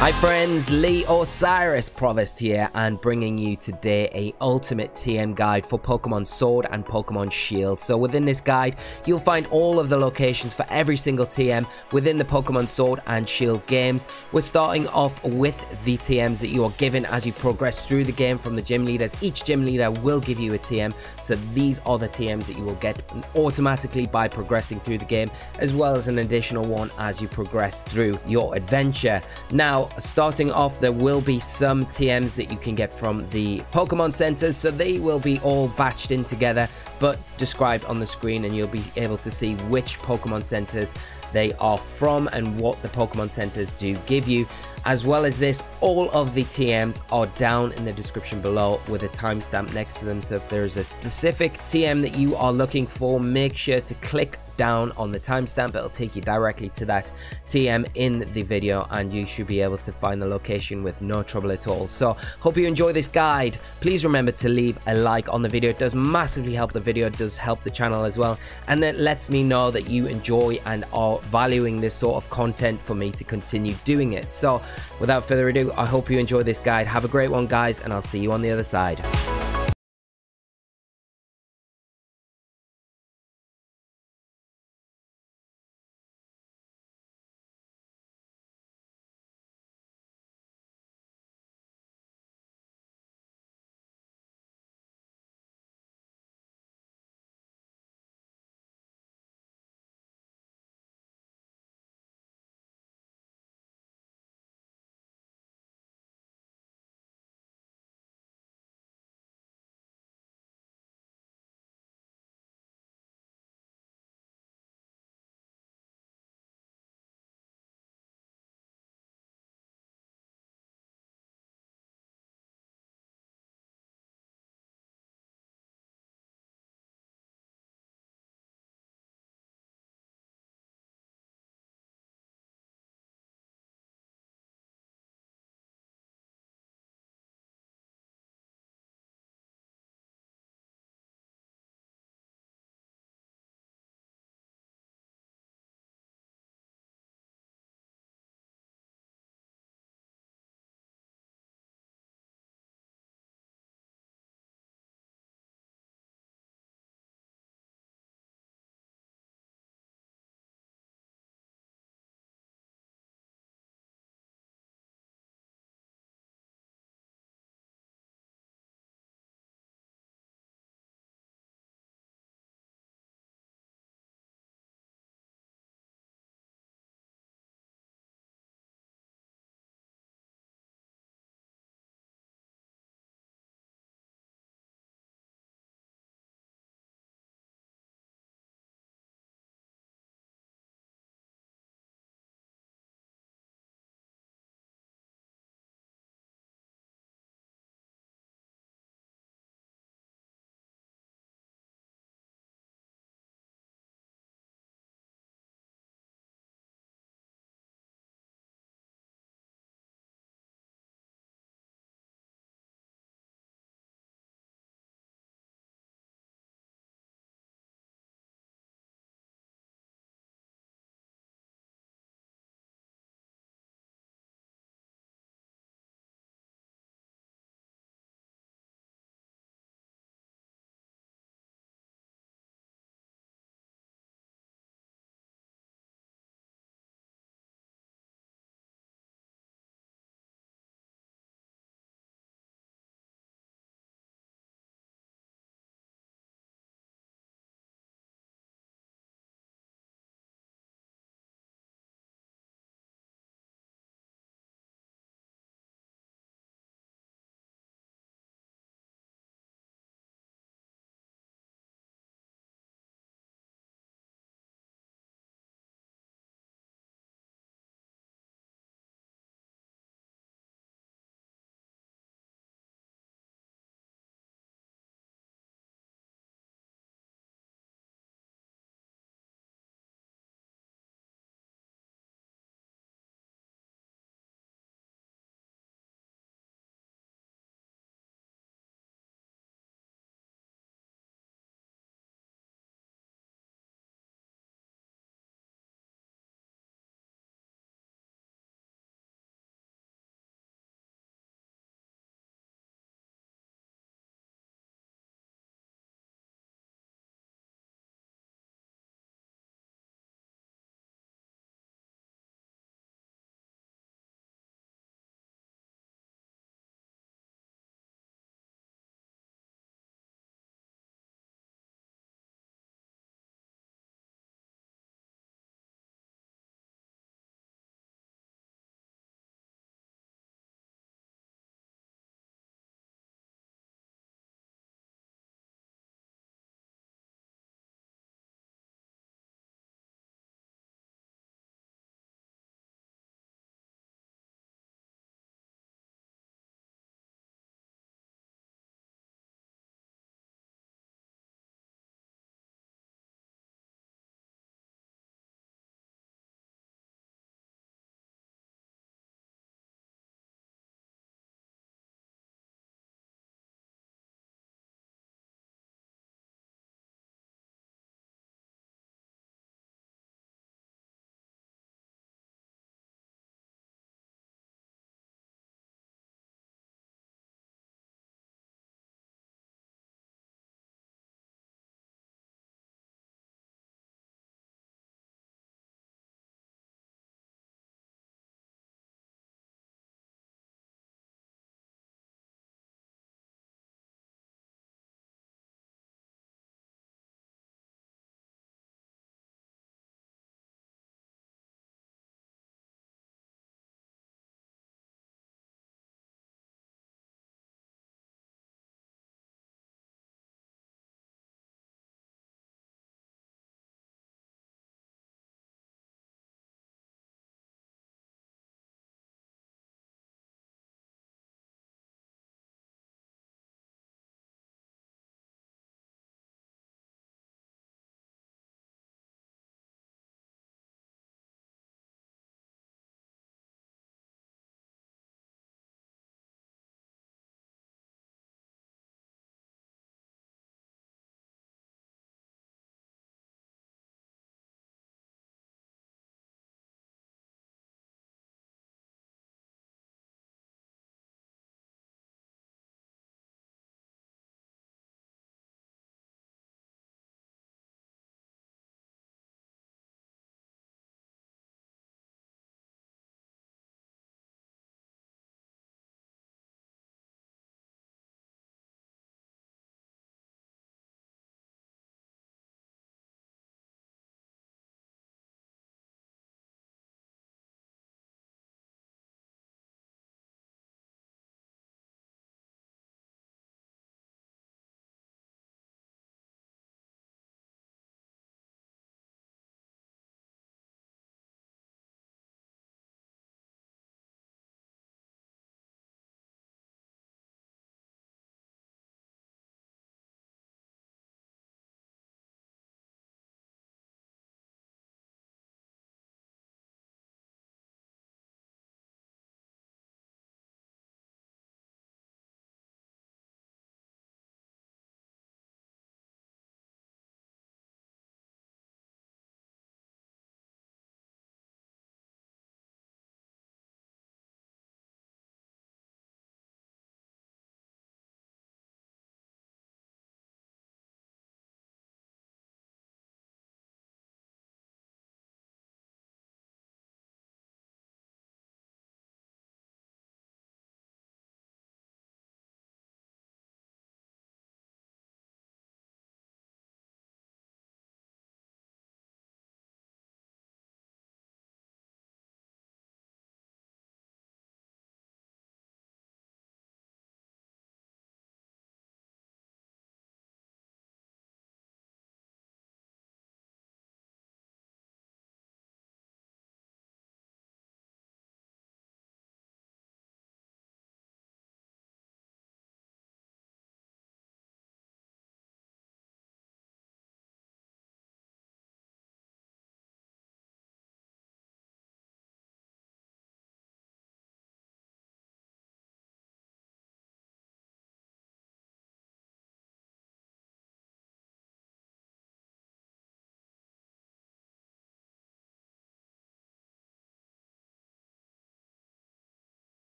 Hi friends, Lee Osirus Provost here and bringing you today a ultimate TM guide for Pokemon Sword and Pokemon Shield. So within this guide, you'll find all of the locations for every single TM within the Pokemon Sword and Shield games. We're starting off with the TMs that you are given as you progress through the game from the gym leaders. Each gym leader will give you a TM, so these are the TMs that you will get automatically by progressing through the game, as well as an additional one as you progress through your adventure. Now, starting off, there will be some TMs that you can get from the Pokemon centers, so they will be all batched in together, but described on the screen, and you'll be able to see which Pokemon centers they are from and what the Pokemon centers do give you. As well as this, all of the TMs are down in the description below with a timestamp next to them. So if there's a specific TM that you are looking for, make sure to click down on the timestamp. It'll take you directly to that TM in the video and you should be able to find the location with no trouble at all. So hope you enjoy this guide. Please remember to leave a like on the video. It does massively help the video. It does help the channel as well. And it lets me know that you enjoy and are valuing this sort of content for me to continue doing it. So without further ado I hope you enjoy this guide. Have a great one guys and I'll see you on the other side